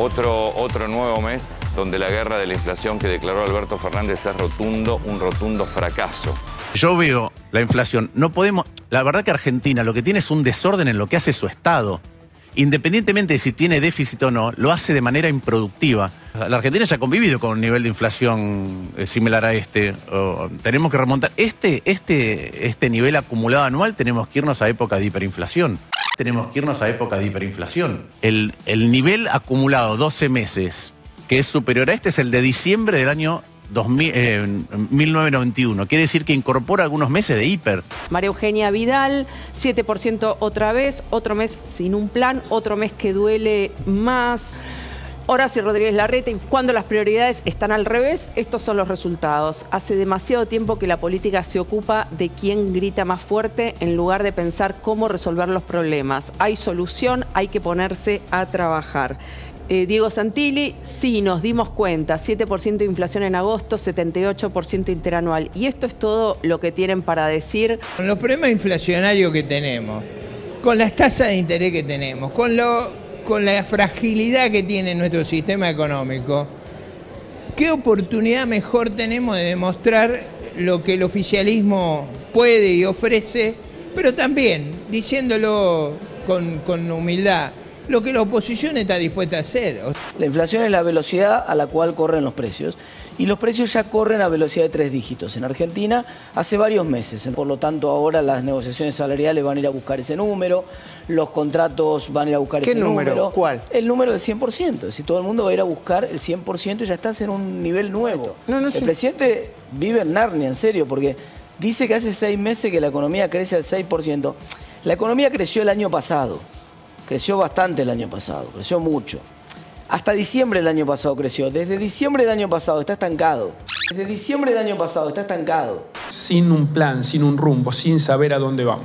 Otro, otro nuevo mes donde la guerra de la inflación que declaró Alberto Fernández es rotundo, un rotundo fracaso. Yo veo la inflación. No podemos. La verdad que Argentina lo que tiene es un desorden en lo que hace su Estado. Independientemente de si tiene déficit o no, lo hace de manera improductiva. La Argentina ya ha convivido con un nivel de inflación eh, similar a este. Tenemos que remontar. Este, este, este nivel acumulado anual tenemos que irnos a época de hiperinflación tenemos que irnos a época de hiperinflación. El, el nivel acumulado 12 meses, que es superior a este, es el de diciembre del año 2000, eh, 1991. Quiere decir que incorpora algunos meses de hiper. María Eugenia Vidal, 7% otra vez, otro mes sin un plan, otro mes que duele más. Horacio Rodríguez Larreta, cuando las prioridades están al revés, estos son los resultados. Hace demasiado tiempo que la política se ocupa de quién grita más fuerte en lugar de pensar cómo resolver los problemas. Hay solución, hay que ponerse a trabajar. Eh, Diego Santilli, sí, nos dimos cuenta, 7% de inflación en agosto, 78% interanual. Y esto es todo lo que tienen para decir. Con los problemas inflacionarios que tenemos, con las tasas de interés que tenemos, con lo con la fragilidad que tiene nuestro sistema económico, ¿qué oportunidad mejor tenemos de demostrar lo que el oficialismo puede y ofrece, pero también diciéndolo con, humildad? Lo que la oposición está dispuesta a hacer. La inflación es la velocidad a la cual corren los precios y los precios ya corren a velocidad de tres dígitos en Argentina hace varios meses. Por lo tanto, ahora las negociaciones salariales van a ir a buscar ese número, los contratos van a ir a buscar ese número? número. ¿Cuál? El número del 100%. Si todo el mundo va a ir a buscar el 100%, ya estás en un nivel nuevo. el presidente vive en Narnia, en serio, porque dice que hace seis meses que la economía crece al 6%. La economía creció el año pasado. Creció bastante el año pasado, creció mucho. Hasta diciembre del año pasado creció. Desde diciembre del año pasado está estancado. Desde diciembre del año pasado está estancado. Sin un plan, sin un rumbo, sin saber a dónde vamos.